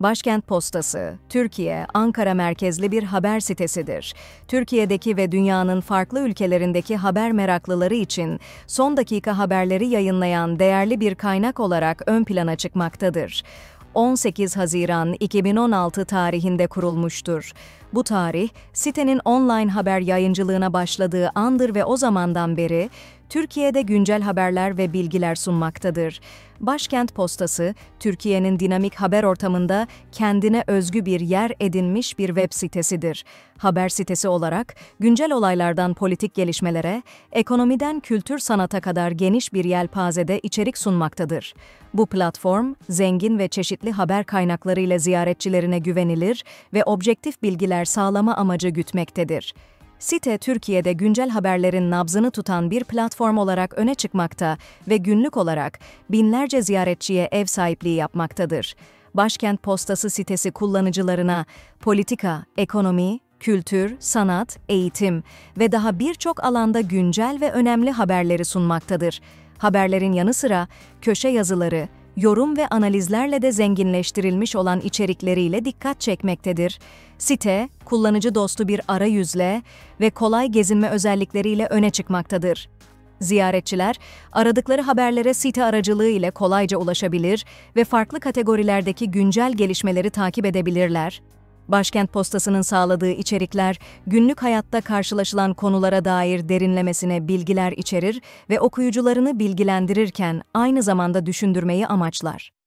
Başkent Postası, Türkiye, Ankara merkezli bir haber sitesidir. Türkiye'deki ve dünyanın farklı ülkelerindeki haber meraklıları için son dakika haberleri yayınlayan değerli bir kaynak olarak ön plana çıkmaktadır. 18 Haziran 2016 tarihinde kurulmuştur. Bu tarih, sitenin online haber yayıncılığına başladığı andır ve o zamandan beri Türkiye'de güncel haberler ve bilgiler sunmaktadır. Başkent Postası, Türkiye'nin dinamik haber ortamında kendine özgü bir yer edinmiş bir web sitesidir. Haber sitesi olarak güncel olaylardan politik gelişmelere, ekonomiden kültür sanata kadar geniş bir yelpazede içerik sunmaktadır. Bu platform, zengin ve çeşitli haber kaynaklarıyla ziyaretçilerine güvenilir ve objektif bilgiler sağlama amacı gütmektedir. Site, Türkiye'de güncel haberlerin nabzını tutan bir platform olarak öne çıkmakta ve günlük olarak binlerce ziyaretçiye ev sahipliği yapmaktadır. Başkent Postası sitesi kullanıcılarına politika, ekonomi, kültür, sanat, eğitim ve daha birçok alanda güncel ve önemli haberleri sunmaktadır. Haberlerin yanı sıra köşe yazıları, yorum ve analizlerle de zenginleştirilmiş olan içerikleriyle dikkat çekmektedir. Site, kullanıcı dostu bir arayüzle ve kolay gezinme özellikleriyle öne çıkmaktadır. Ziyaretçiler, aradıkları haberlere site aracılığı ile kolayca ulaşabilir ve farklı kategorilerdeki güncel gelişmeleri takip edebilirler. Başkent Postası'nın sağladığı içerikler, günlük hayatta karşılaşılan konulara dair derinlemesine bilgiler içerir ve okuyucularını bilgilendirirken aynı zamanda düşündürmeyi amaçlar.